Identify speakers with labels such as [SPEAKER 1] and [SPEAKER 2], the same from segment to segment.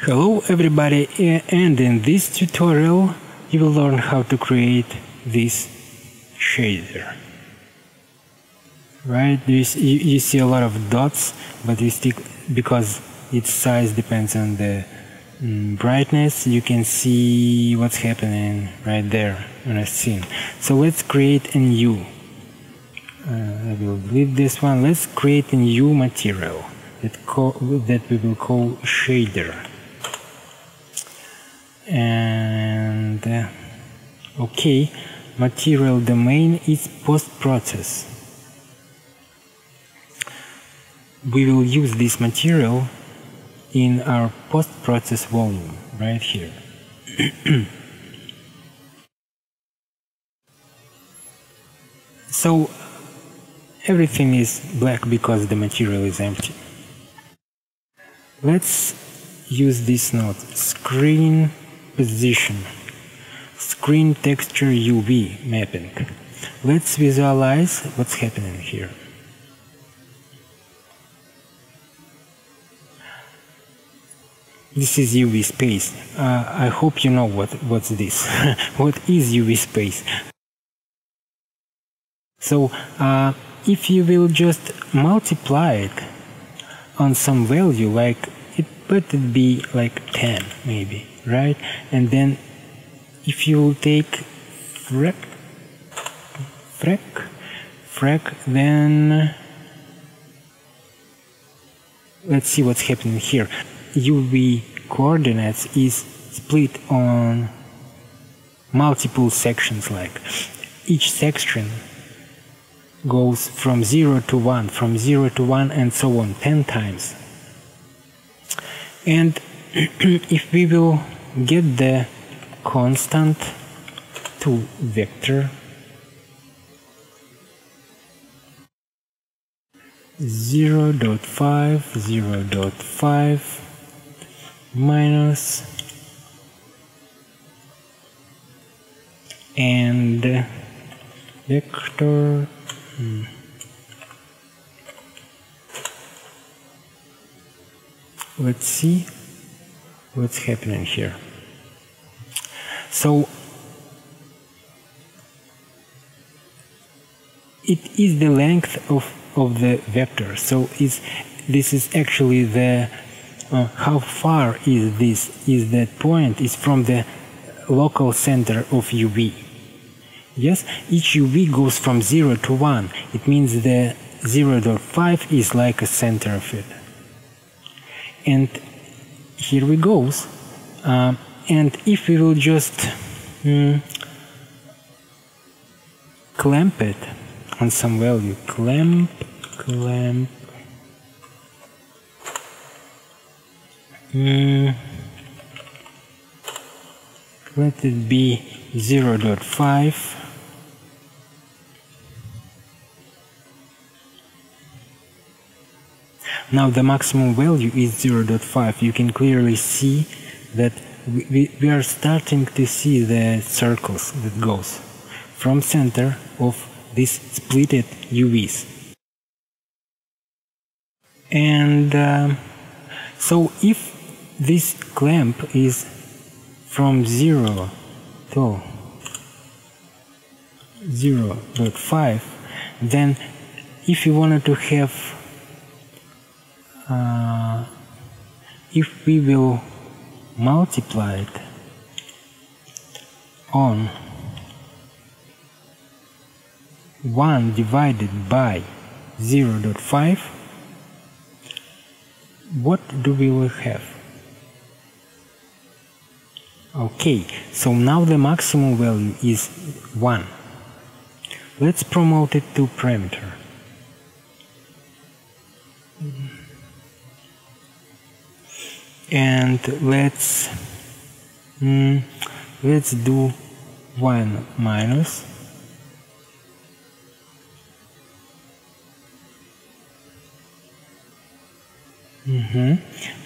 [SPEAKER 1] Hello everybody and in this tutorial you will learn how to create this shader. Right, you, see, you see a lot of dots but you stick because its size depends on the mm, brightness you can see what's happening right there on a scene. So let's create a new uh, I will delete this one. Let's create a new material that, that we will call shader and uh, okay material domain is post-process. We will use this material in our post-process volume right here. So everything is black because the material is empty. Let's use this node screen position. Screen texture UV mapping. Let's visualize what's happening here. This is UV space. Uh, I hope you know what what's this. What is UV space? So uh, if you will just multiply it on some value like it it be like 10 maybe right? And then if you take frac frac frac then let's see what's happening here. UV coordinates is split on multiple sections like each section goes from 0 to 1 from 0 to 1 and so on 10 times. And if we will get the constant to vector 0 0.5 0 0.5 minus and vector hmm. let's see what's happening here. So it is the length of, of the vector. So is this is actually the uh, how far is this is that point is from the local center of UV. Yes, each UV goes from 0 to 1. It means the 0 0.5 is like a center of it. And here we goes uh, and if we will just mm, clamp it on some value. Clamp clamp. Mm, let it be 0 0.5 Now the maximum value is 0.5. You can clearly see that we, we are starting to see the circles that goes from center of these splitted UVs. And um, so if this clamp is from 0 to 0 0.5 then if you wanted to have uh, if we will multiply it on 1 divided by 0 0.5 what do we will have? Okay so now the maximum value is 1 let's promote it to parameter and let's mm, let's do 1 minus. Mm -hmm.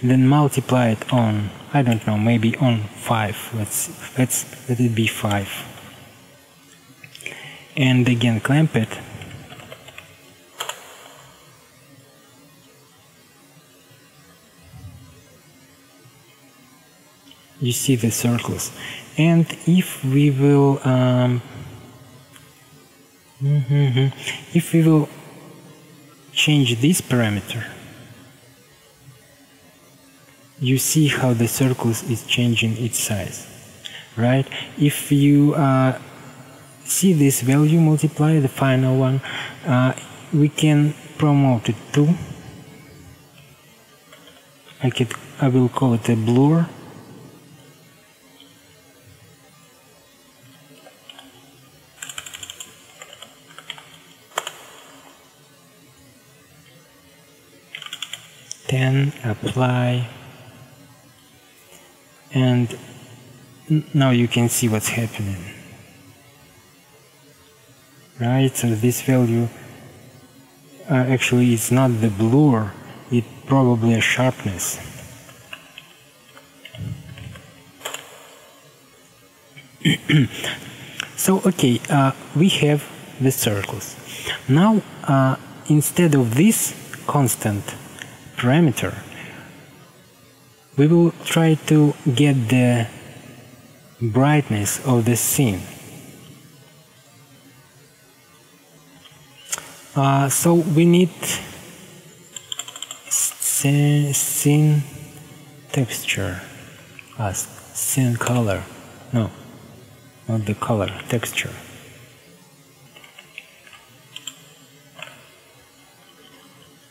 [SPEAKER 1] then multiply it on I don't know maybe on 5 let's let's let it be 5 and again clamp it you see the circles. And if we will um, if we will change this parameter you see how the circles is changing its size right? If you uh, see this value multiply the final one uh, we can promote it to I could I will call it a blur then apply. And now you can see what's happening. Right? So this value uh, actually it's not the blur it probably a sharpness. So okay uh, we have the circles. Now uh, instead of this constant parameter. We will try to get the brightness of the scene. Uh, so we need scene texture. As scene color. No not the color texture.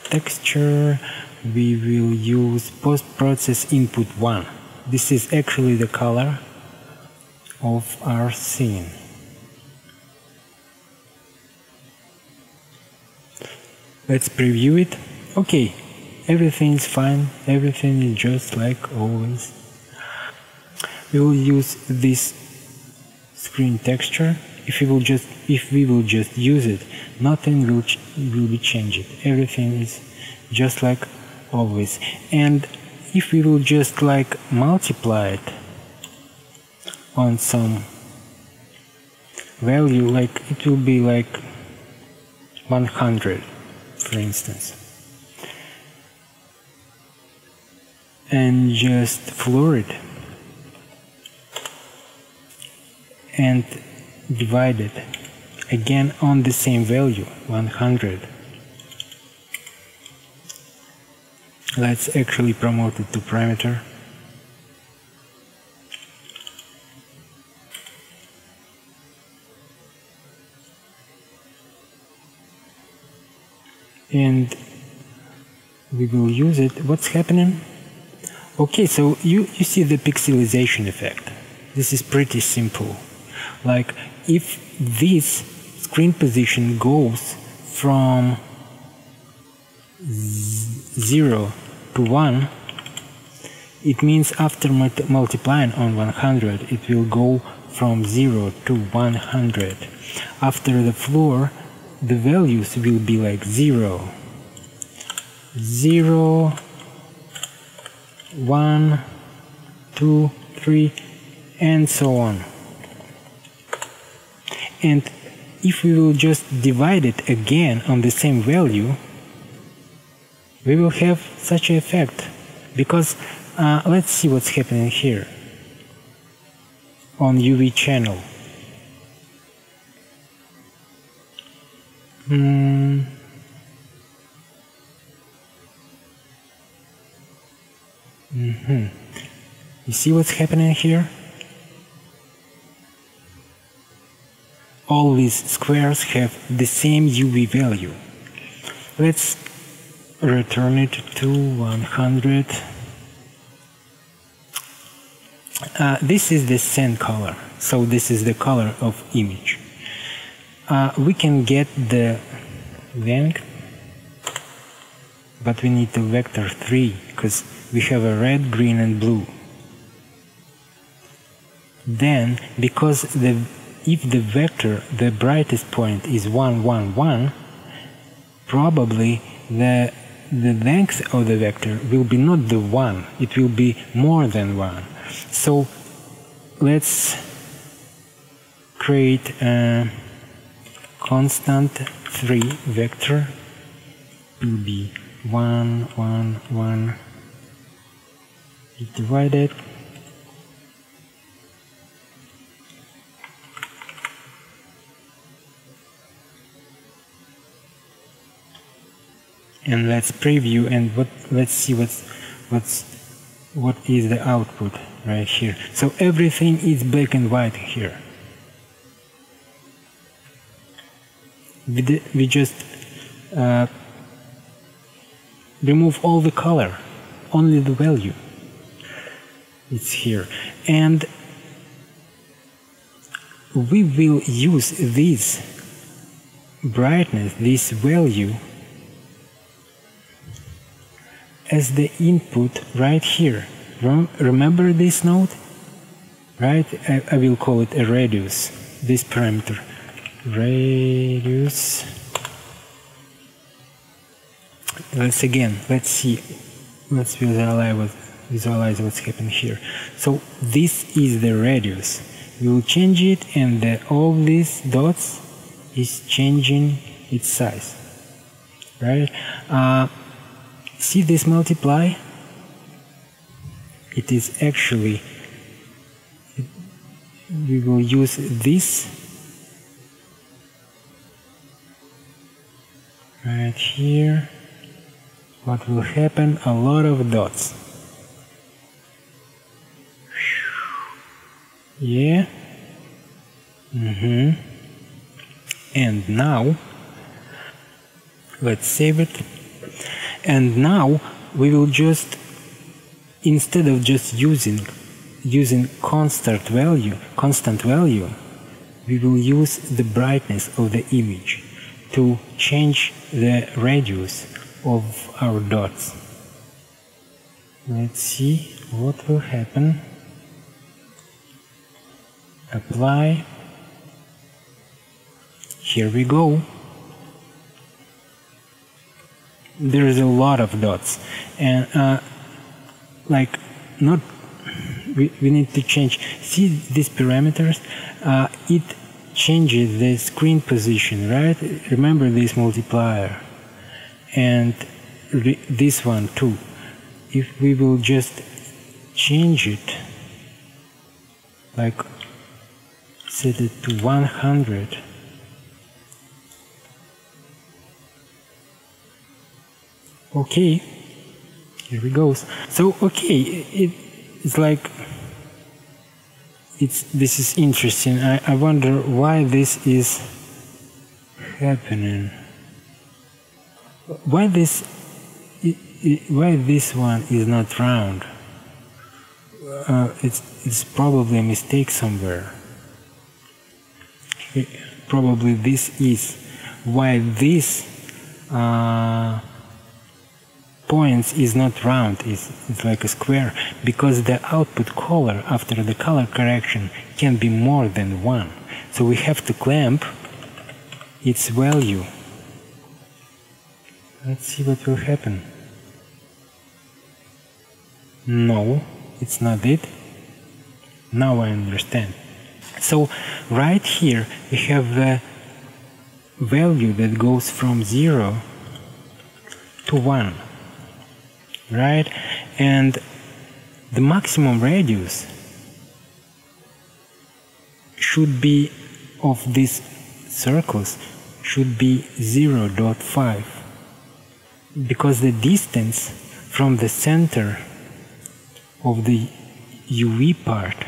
[SPEAKER 1] Texture we will use post-process input 1 this is actually the color of our scene. Let's preview it. Okay everything is fine. Everything is just like always. We will use this screen texture. If we will just if we will just use it nothing will will be changed. Everything is just like always. And if we will just like multiply it on some value like it will be like 100 for instance. And just floor it and divide it again on the same value 100 let's actually promote it to parameter and we will use it. What's happening? Okay so you you see the pixelization effect. This is pretty simple. Like if this screen position goes from 0 to 1 it means after multiplying on 100 it will go from 0 to 100 after the floor the values will be like 0 0 1 2 3 and so on. And if we will just divide it again on the same value we will have such an effect because uh, let's see what's happening here on UV channel mm. Mm -hmm. You see what's happening here? All these squares have the same UV value. Let's return it to 100. Uh, this is the scene color, so this is the color of image. Uh, we can get the length, but we need the vector 3 because we have a red, green and blue. Then, because the if the vector, the brightest point is 1, 1, 1, probably the the length of the vector will be not the 1, it will be more than 1. So let's create a constant 3 vector be 1, 1, 1 divided and let's preview and what let's see what's what's what is the output right here. So everything is black and white here. We, we just uh, remove all the color only the value. It's here. And we will use this brightness this value as the input right here. Remember this node? Right? I, I will call it a radius this parameter. Radius. Let's again let's see. Let's visualize what visualize what's happening here. So this is the radius. We will change it and the, all these dots is changing its size. Right? Uh, see this multiply? It is actually we will use this. Right here. What will happen? A lot of dots. Yeah. Mm-hmm. And now let's save it and now we will just instead of just using using constant value constant value we will use the brightness of the image to change the radius of our dots. Let's see what will happen. Apply. Here we go there's a lot of dots. And uh, like not we, we need to change. See these parameters? Uh, it changes the screen position right? Remember this multiplier? And this one too. If we will just change it like set it to 100 okay. Here we goes. So okay it, it's like it's this is interesting. I, I wonder why this is happening. Why this it, it, why this one is not round? Uh, it's it's probably a mistake somewhere. Probably this is why this uh, points is not round, it's, it's like a square, because the output color after the color correction can be more than one. So we have to clamp its value. Let's see what will happen. No, it's not it. Now I understand. So right here we have the value that goes from 0 to 1 right? And the maximum radius should be of these circles should be 0.5 because the distance from the center of the UV part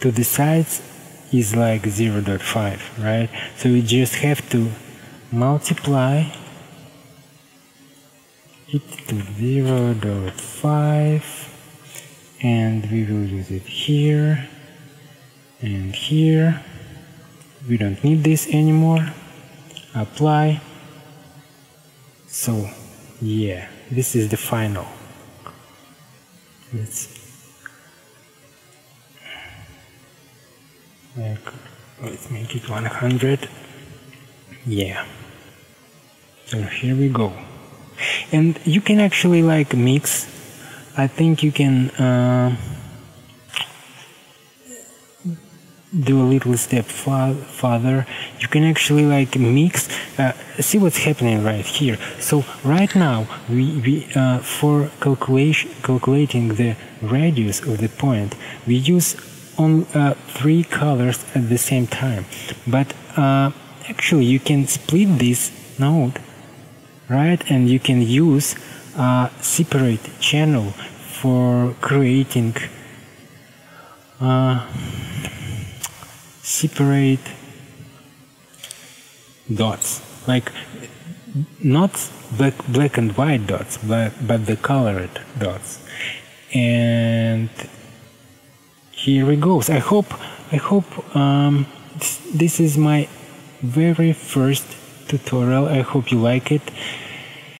[SPEAKER 1] to the sides is like 0.5 right so we just have to multiply it to 0 0.5 and we will use it here and here. We don't need this anymore. Apply. So yeah this is the final. Let's let's make it 100 yeah. So here we go and you can actually like mix. I think you can uh, do a little step further you can actually like mix uh, see what's happening right here. So right now we, we uh, for calculation calculating the radius of the point we use on uh, three colors at the same time. But uh, actually you can split this node right? And you can use a separate channel for creating uh, separate dots. Like not black, black and white dots but, but the colored dots. And here we goes. I hope i hope um, this, this is my very first tutorial. I hope you like it